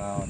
na